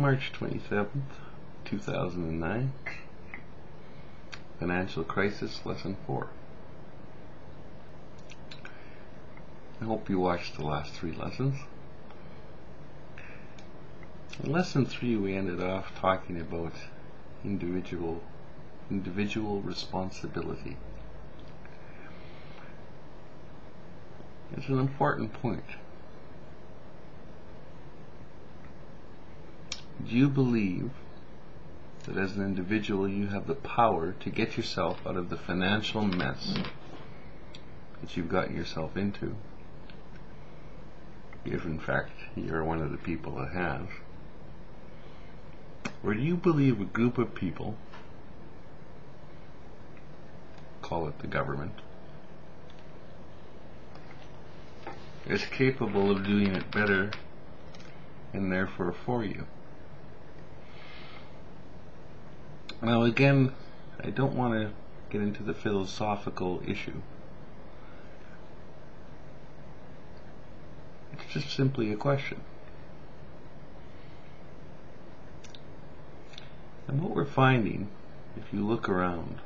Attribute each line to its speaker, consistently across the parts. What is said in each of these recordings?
Speaker 1: March 27th, 2009. Financial Crisis Lesson 4. I hope you watched the last three lessons. In lesson 3 we ended off talking about individual individual responsibility. It's an important point. Do you believe that as an individual you have the power to get yourself out of the financial mess that you've gotten yourself into? If in fact you're one of the people that have. Or do you believe a group of people, call it the government, is capable of doing it better and therefore for you? Now again, I don't want to get into the philosophical issue. It's just simply a question. And what we're finding, if you look around,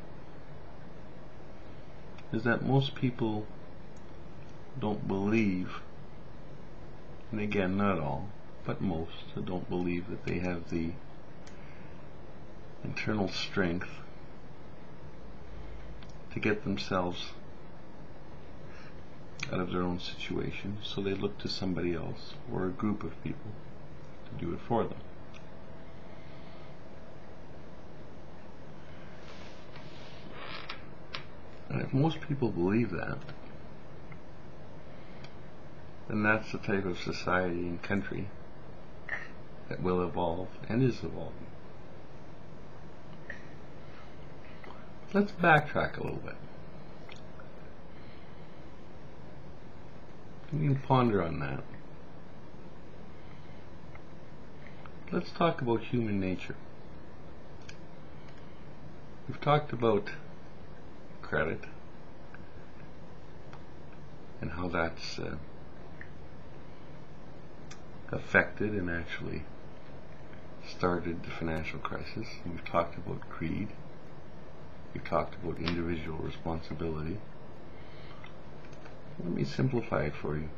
Speaker 1: is that most people don't believe, and again, not all, but most don't believe that they have the internal strength to get themselves out of their own situation, so they look to somebody else or a group of people to do it for them. And if most people believe that, then that's the type of society and country that will evolve and is evolving. Let's backtrack a little bit. You can ponder on that. Let's talk about human nature. We've talked about credit and how that's uh, affected and actually started the financial crisis. We've talked about greed. We talked about individual responsibility. Let me simplify it for you.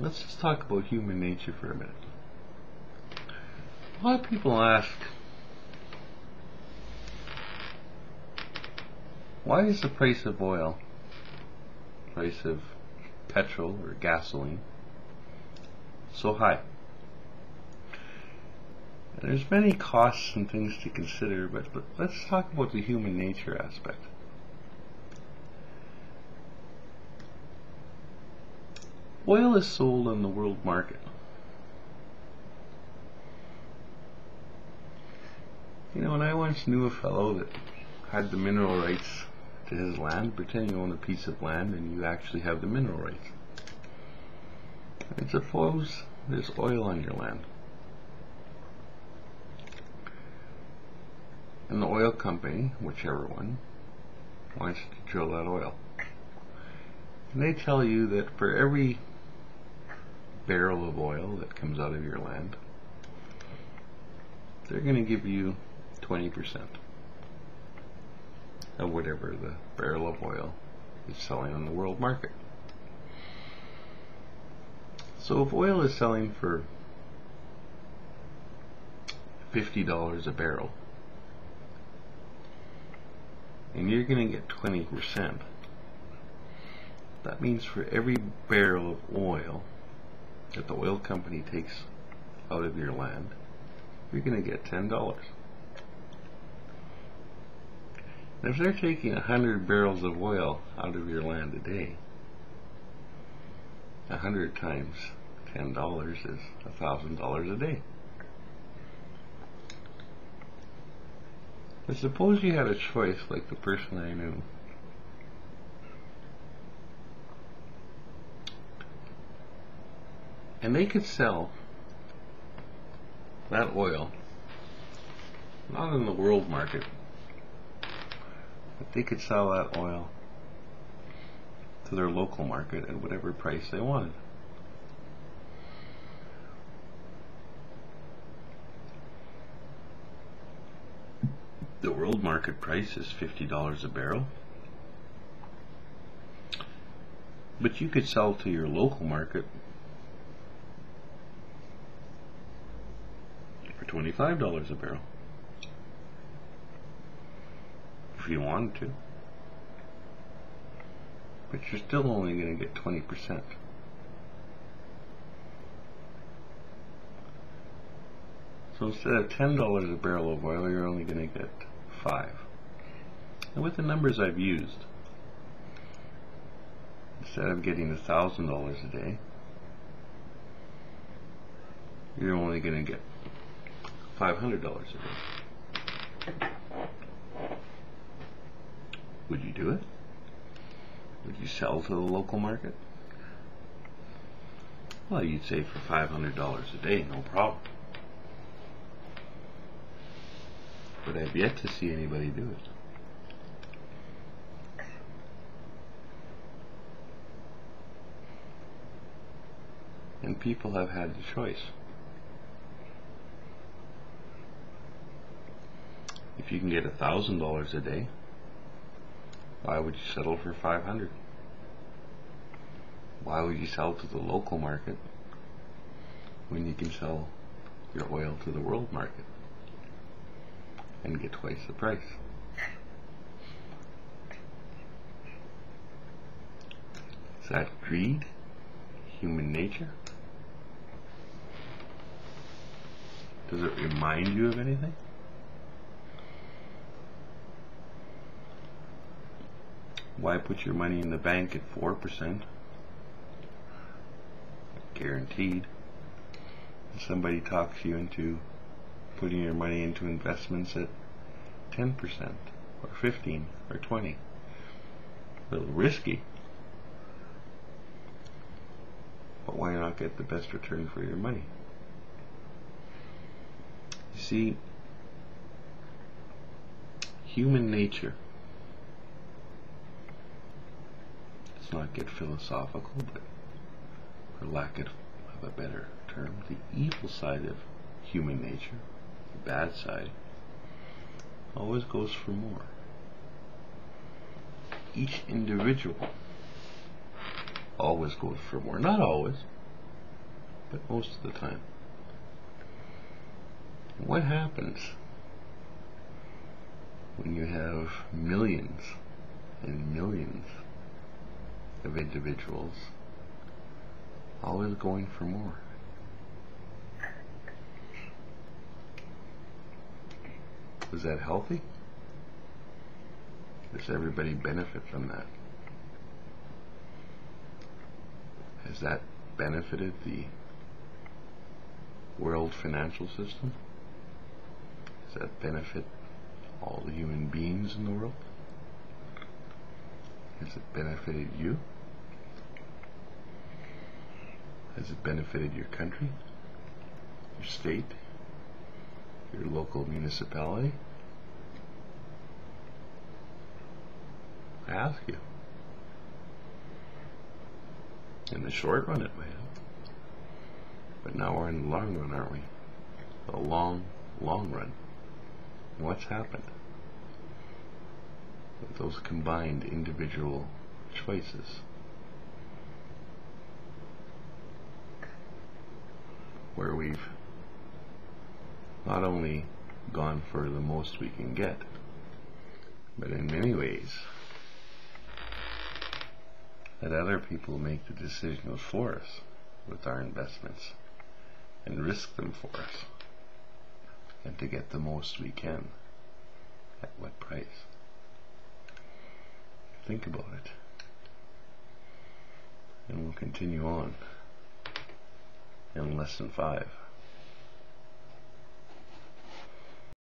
Speaker 1: Let's just talk about human nature for a minute. A lot of people ask, why is the price of oil, price of petrol or gasoline, so high? There's many costs and things to consider, but, but let's talk about the human nature aspect. Oil is sold on the world market. You know, and I once knew a fellow that had the mineral rights to his land. Pretend you own a piece of land and you actually have the mineral rights. And suppose there's oil on your land. And the oil company, whichever one, wants to drill that oil. And they tell you that for every barrel of oil that comes out of your land, they're going to give you 20% of whatever the barrel of oil is selling on the world market. So if oil is selling for $50 a barrel, and you're going to get 20%. That means for every barrel of oil that the oil company takes out of your land, you're going to get $10. And if they're taking 100 barrels of oil out of your land a day, 100 times $10 is $1,000 a day. But suppose you had a choice like the person I knew. And they could sell that oil, not in the world market, but they could sell that oil to their local market at whatever price they wanted. Market price is $50 a barrel. But you could sell to your local market for $25 a barrel. If you wanted to. But you're still only going to get 20%. So instead of $10 a barrel of oil, you're only going to get 5 And with the numbers I've used, instead of getting $1,000 a day, you're only going to get $500 a day. Would you do it? Would you sell to the local market? Well, you'd say for $500 a day, no problem. But I've yet to see anybody do it. And people have had the choice. If you can get a thousand dollars a day, why would you settle for five hundred? Why would you sell to the local market when you can sell your oil to the world market and get twice the price? Is that greed? Human nature? Does it remind you of anything? Why put your money in the bank at 4%? Guaranteed. And somebody talks you into putting your money into investments at 10% or 15 or 20. A little risky. But why not get the best return for your money? You see, human nature, let's not get philosophical, but for lack of a better term, the evil side of human nature, bad side, always goes for more. Each individual always goes for more. Not always, but most of the time. What happens when you have millions and millions of individuals always going for more? Is that healthy? Does everybody benefit from that? Has that benefited the world financial system? Does that benefit all the human beings in the world? Has it benefited you? Has it benefited your country, your state, your local municipality? Ask you. In the short run, it may have. But now we're in the long run, aren't we? The long, long run. What's happened with those combined individual choices? Where we've not only gone for the most we can get, but in many ways let other people make the decisions for us with our investments and risk them for us and to get the most we can at what price. Think about it. And we'll continue on in lesson five.